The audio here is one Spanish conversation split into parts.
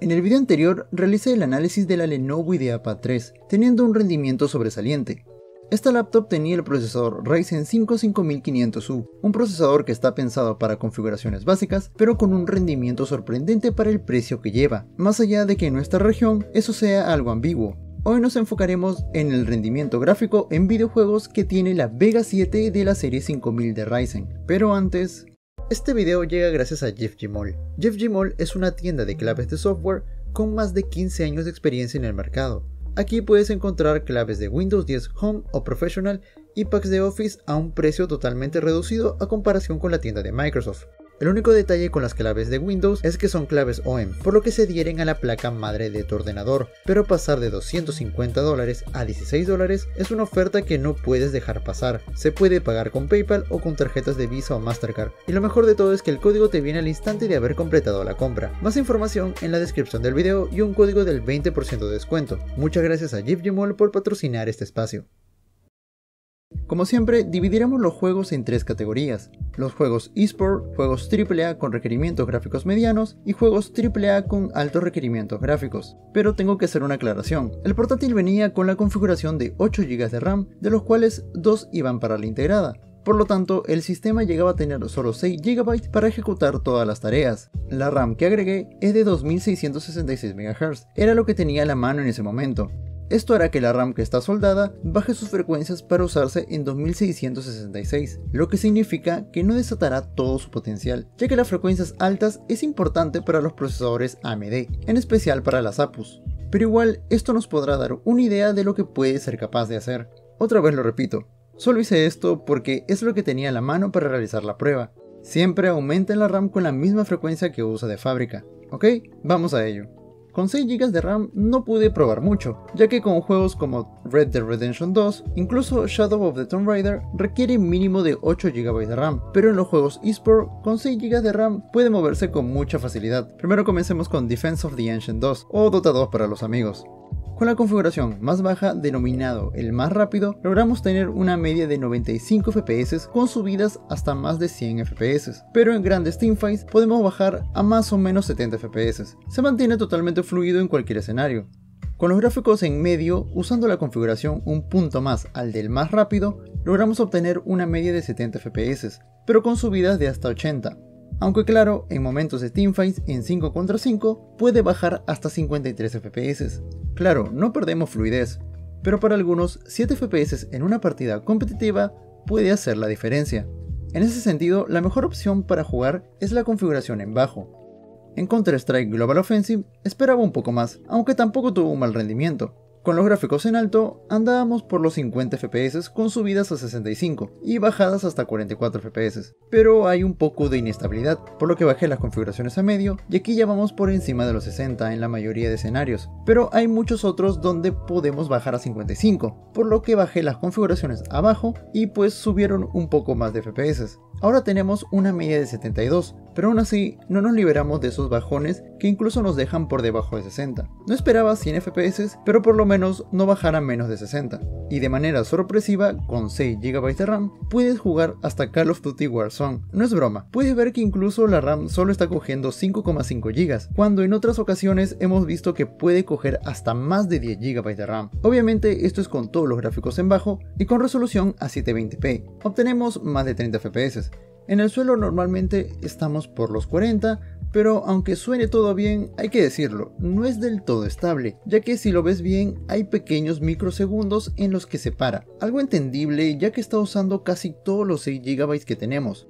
En el video anterior realicé el análisis de la Lenovo IdeaPad 3, teniendo un rendimiento sobresaliente. Esta laptop tenía el procesador Ryzen 5 5500U, un procesador que está pensado para configuraciones básicas, pero con un rendimiento sorprendente para el precio que lleva, más allá de que en nuestra región eso sea algo ambiguo. Hoy nos enfocaremos en el rendimiento gráfico en videojuegos que tiene la Vega 7 de la serie 5000 de Ryzen, pero antes... Este video llega gracias a Jeff Gmall. Jeff Gmall es una tienda de claves de software con más de 15 años de experiencia en el mercado. Aquí puedes encontrar claves de Windows 10 Home o Professional y packs de Office a un precio totalmente reducido a comparación con la tienda de Microsoft. El único detalle con las claves de Windows es que son claves OEM, por lo que se adhieren a la placa madre de tu ordenador, pero pasar de 250 dólares a 16 dólares es una oferta que no puedes dejar pasar. Se puede pagar con PayPal o con tarjetas de Visa o Mastercard, y lo mejor de todo es que el código te viene al instante de haber completado la compra. Más información en la descripción del video y un código del 20% de descuento. Muchas gracias a Jeep por patrocinar este espacio. Como siempre, dividiremos los juegos en tres categorías. Los juegos eSport, juegos AAA con requerimientos gráficos medianos y juegos AAA con altos requerimientos gráficos. Pero tengo que hacer una aclaración. El portátil venía con la configuración de 8 GB de RAM, de los cuales 2 iban para la integrada. Por lo tanto, el sistema llegaba a tener solo 6 GB para ejecutar todas las tareas. La RAM que agregué es de 2666 MHz, era lo que tenía a la mano en ese momento. Esto hará que la RAM que está soldada baje sus frecuencias para usarse en 2666, lo que significa que no desatará todo su potencial, ya que las frecuencias altas es importante para los procesadores AMD, en especial para las APUs. Pero igual esto nos podrá dar una idea de lo que puede ser capaz de hacer. Otra vez lo repito, solo hice esto porque es lo que tenía a la mano para realizar la prueba. Siempre aumenta la RAM con la misma frecuencia que usa de fábrica. ¿Ok? Vamos a ello. Con 6 GB de RAM no pude probar mucho, ya que con juegos como Red Dead Redemption 2, incluso Shadow of the Tomb Raider requiere mínimo de 8 GB de RAM, pero en los juegos eSport con 6 GB de RAM puede moverse con mucha facilidad. Primero comencemos con Defense of the Ancient 2 o Dota 2 para los amigos. Con la configuración más baja denominado el más rápido, logramos tener una media de 95 FPS con subidas hasta más de 100 FPS, pero en grandes teamfights podemos bajar a más o menos 70 FPS. Se mantiene totalmente fluido en cualquier escenario. Con los gráficos en medio, usando la configuración un punto más al del más rápido, logramos obtener una media de 70 FPS, pero con subidas de hasta 80. Aunque claro, en momentos de teamfights en 5 contra 5 puede bajar hasta 53 FPS. Claro, no perdemos fluidez, pero para algunos 7 FPS en una partida competitiva puede hacer la diferencia. En ese sentido, la mejor opción para jugar es la configuración en bajo. En Counter-Strike Global Offensive esperaba un poco más, aunque tampoco tuvo un mal rendimiento, con los gráficos en alto, andábamos por los 50 FPS con subidas a 65 y bajadas hasta 44 FPS, pero hay un poco de inestabilidad, por lo que bajé las configuraciones a medio y aquí ya vamos por encima de los 60 en la mayoría de escenarios, pero hay muchos otros donde podemos bajar a 55, por lo que bajé las configuraciones abajo y pues subieron un poco más de FPS. Ahora tenemos una media de 72, pero aún así no nos liberamos de esos bajones que incluso nos dejan por debajo de 60. No esperaba 100 FPS, pero por lo menos no bajara menos de 60. Y de manera sorpresiva, con 6 GB de RAM, puedes jugar hasta Call of Duty Warzone. No es broma, puedes ver que incluso la RAM solo está cogiendo 5,5 GB, cuando en otras ocasiones hemos visto que puede coger hasta más de 10 GB de RAM. Obviamente esto es con todos los gráficos en bajo y con resolución a 720p. Obtenemos más de 30 FPS. En el suelo normalmente estamos por los 40, pero aunque suene todo bien, hay que decirlo, no es del todo estable, ya que si lo ves bien hay pequeños microsegundos en los que se para, algo entendible ya que está usando casi todos los 6 GB que tenemos.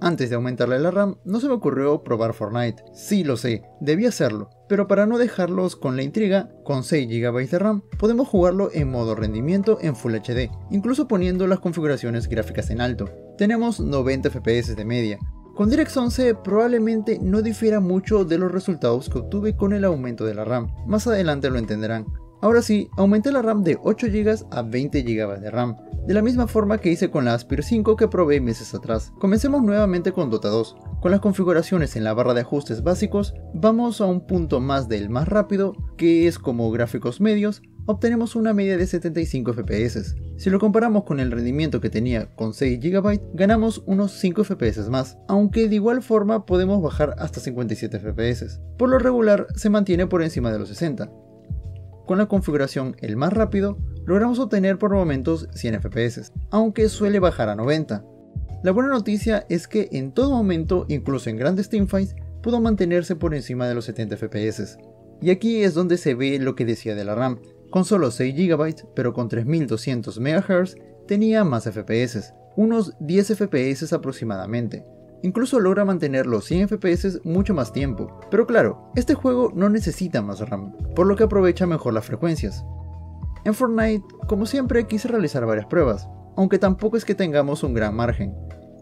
Antes de aumentarle la RAM, no se me ocurrió probar Fortnite. Sí lo sé, debí hacerlo, pero para no dejarlos con la intriga, con 6 GB de RAM, podemos jugarlo en modo rendimiento en Full HD, incluso poniendo las configuraciones gráficas en alto. Tenemos 90 FPS de media, con DirectX 11 probablemente no difiera mucho de los resultados que obtuve con el aumento de la RAM, más adelante lo entenderán. Ahora sí, aumenté la RAM de 8 GB a 20 GB de RAM, de la misma forma que hice con la Aspir 5 que probé meses atrás. Comencemos nuevamente con Dota 2. Con las configuraciones en la barra de ajustes básicos, vamos a un punto más del más rápido, que es como gráficos medios, obtenemos una media de 75 FPS. Si lo comparamos con el rendimiento que tenía con 6 GB, ganamos unos 5 FPS más, aunque de igual forma podemos bajar hasta 57 FPS. Por lo regular se mantiene por encima de los 60. Con la configuración el más rápido, logramos obtener por momentos 100 FPS, aunque suele bajar a 90. La buena noticia es que en todo momento, incluso en grandes teamfights, pudo mantenerse por encima de los 70 FPS. Y aquí es donde se ve lo que decía de la RAM. Con solo 6 GB, pero con 3200 MHz, tenía más FPS, unos 10 FPS aproximadamente. Incluso logra mantener los 100 FPS mucho más tiempo. Pero claro, este juego no necesita más RAM, por lo que aprovecha mejor las frecuencias. En Fortnite, como siempre, quise realizar varias pruebas, aunque tampoco es que tengamos un gran margen.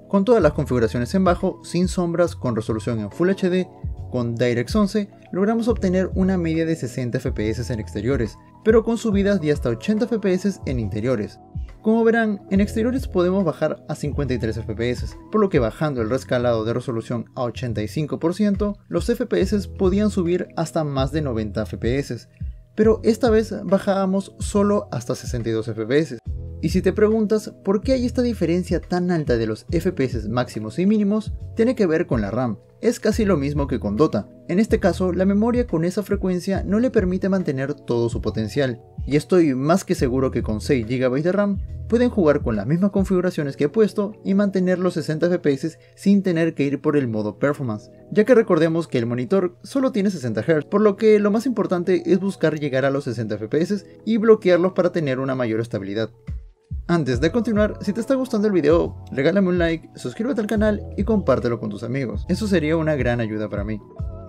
Con todas las configuraciones en bajo, sin sombras, con resolución en Full HD, con DirectX 11 logramos obtener una media de 60 FPS en exteriores, pero con subidas de hasta 80 FPS en interiores. Como verán, en exteriores podemos bajar a 53 FPS, por lo que bajando el rescalado de resolución a 85%, los FPS podían subir hasta más de 90 FPS, pero esta vez bajábamos solo hasta 62 FPS. Y si te preguntas por qué hay esta diferencia tan alta de los FPS máximos y mínimos, tiene que ver con la RAM. Es casi lo mismo que con Dota. En este caso, la memoria con esa frecuencia no le permite mantener todo su potencial. Y estoy más que seguro que con 6 GB de RAM pueden jugar con las mismas configuraciones que he puesto y mantener los 60 FPS sin tener que ir por el modo performance, ya que recordemos que el monitor solo tiene 60 Hz, por lo que lo más importante es buscar llegar a los 60 FPS y bloquearlos para tener una mayor estabilidad. Antes de continuar, si te está gustando el video, regálame un like, suscríbete al canal y compártelo con tus amigos. Eso sería una gran ayuda para mí.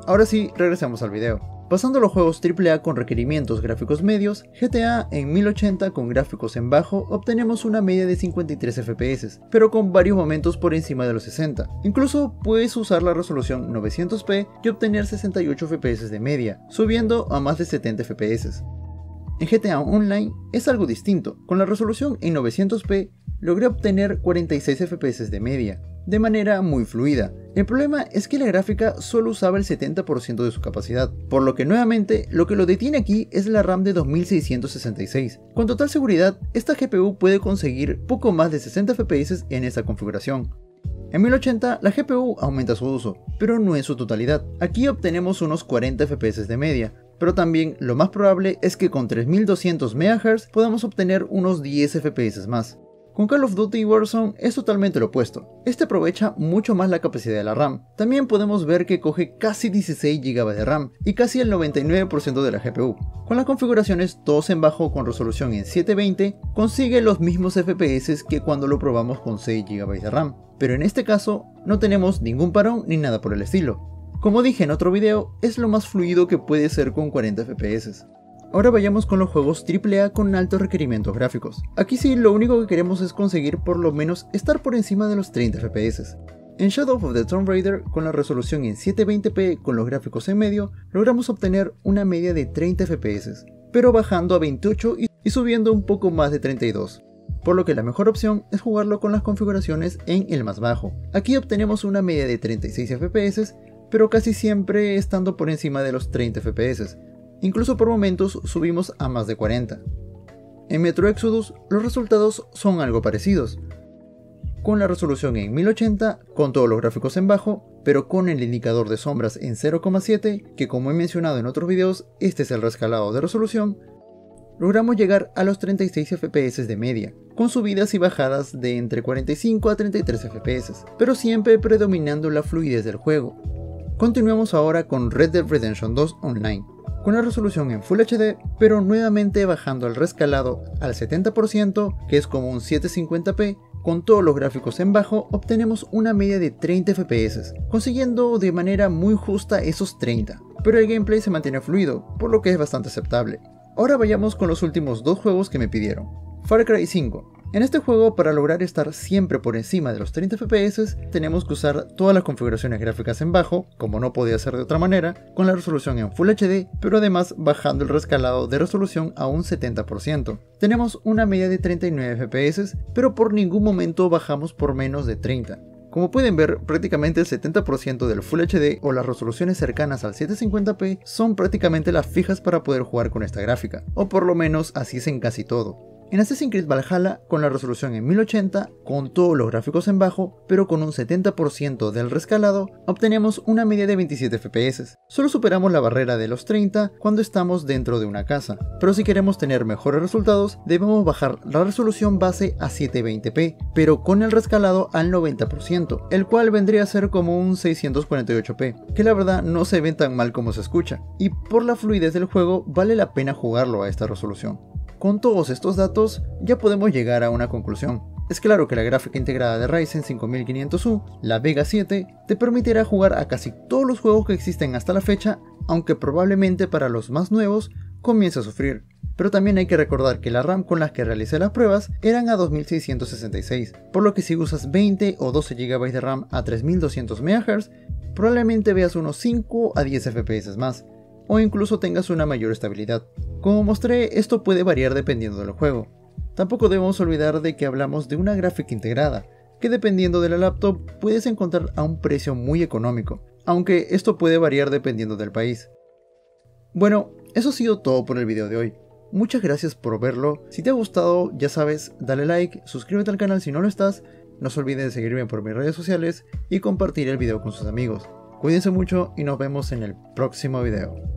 Ahora sí, regresamos al video. Pasando a los juegos AAA con requerimientos gráficos medios, GTA en 1080 con gráficos en bajo obtenemos una media de 53 FPS, pero con varios momentos por encima de los 60. Incluso puedes usar la resolución 900p y obtener 68 FPS de media, subiendo a más de 70 FPS. En GTA Online es algo distinto, con la resolución en 900p logré obtener 46 FPS de media, de manera muy fluida. El problema es que la gráfica solo usaba el 70% de su capacidad, por lo que nuevamente lo que lo detiene aquí es la RAM de 2666. Con total seguridad, esta GPU puede conseguir poco más de 60 FPS en esta configuración. En 1080 la GPU aumenta su uso, pero no en su totalidad. Aquí obtenemos unos 40 FPS de media, pero también lo más probable es que con 3200 MHz podamos obtener unos 10 FPS más. Con Call of Duty Warzone es totalmente lo opuesto, este aprovecha mucho más la capacidad de la RAM. También podemos ver que coge casi 16 GB de RAM y casi el 99% de la GPU. Con las configuraciones todos en bajo con resolución en 720, consigue los mismos FPS que cuando lo probamos con 6 GB de RAM, pero en este caso no tenemos ningún parón ni nada por el estilo. Como dije en otro video, es lo más fluido que puede ser con 40 FPS. Ahora vayamos con los juegos AAA con altos requerimientos gráficos. Aquí sí lo único que queremos es conseguir por lo menos estar por encima de los 30 FPS. En Shadow of the Tomb Raider, con la resolución en 720p con los gráficos en medio, logramos obtener una media de 30 FPS, pero bajando a 28 y subiendo un poco más de 32 por lo que la mejor opción es jugarlo con las configuraciones en el más bajo. Aquí obtenemos una media de 36 FPS pero casi siempre estando por encima de los 30 FPS. Incluso por momentos subimos a más de 40. En Metro Exodus los resultados son algo parecidos, con la resolución en 1080, con todos los gráficos en bajo, pero con el indicador de sombras en 0,7, que como he mencionado en otros videos, este es el rescalado de resolución, logramos llegar a los 36 FPS de media, con subidas y bajadas de entre 45 a 33 FPS, pero siempre predominando la fluidez del juego, Continuamos ahora con Red Dead Redemption 2 Online, con la resolución en Full HD, pero nuevamente bajando el rescalado al 70%, que es como un 750p, con todos los gráficos en bajo obtenemos una media de 30 FPS, consiguiendo de manera muy justa esos 30, pero el gameplay se mantiene fluido, por lo que es bastante aceptable. Ahora vayamos con los últimos dos juegos que me pidieron. Far Cry 5, en este juego, para lograr estar siempre por encima de los 30 FPS, tenemos que usar todas las configuraciones gráficas en bajo, como no podía ser de otra manera, con la resolución en Full HD, pero además bajando el rescalado de resolución a un 70%. Tenemos una media de 39 FPS, pero por ningún momento bajamos por menos de 30. Como pueden ver, prácticamente el 70% del Full HD o las resoluciones cercanas al 720p son prácticamente las fijas para poder jugar con esta gráfica, o por lo menos así es en casi todo. En Assassin's Creed Valhalla, con la resolución en 1080, con todos los gráficos en bajo, pero con un 70% del rescalado, obtenemos una media de 27 FPS. Solo superamos la barrera de los 30 cuando estamos dentro de una casa, pero si queremos tener mejores resultados, debemos bajar la resolución base a 720p, pero con el rescalado al 90%, el cual vendría a ser como un 648p, que la verdad no se ve tan mal como se escucha, y por la fluidez del juego vale la pena jugarlo a esta resolución. Con todos estos datos ya podemos llegar a una conclusión. Es claro que la gráfica integrada de Ryzen 5500U, la Vega 7, te permitirá jugar a casi todos los juegos que existen hasta la fecha, aunque probablemente para los más nuevos comience a sufrir. Pero también hay que recordar que la RAM con las que realicé las pruebas eran a 2666, por lo que si usas 20 o 12 GB de RAM a 3200 MHz, probablemente veas unos 5 a 10 FPS más, o incluso tengas una mayor estabilidad. Como mostré, esto puede variar dependiendo del juego. Tampoco debemos olvidar de que hablamos de una gráfica integrada, que dependiendo de la laptop puedes encontrar a un precio muy económico, aunque esto puede variar dependiendo del país. Bueno, eso ha sido todo por el video de hoy. Muchas gracias por verlo, si te ha gustado ya sabes, dale like, suscríbete al canal si no lo estás, no se olviden de seguirme por mis redes sociales y compartir el video con sus amigos. Cuídense mucho y nos vemos en el próximo video.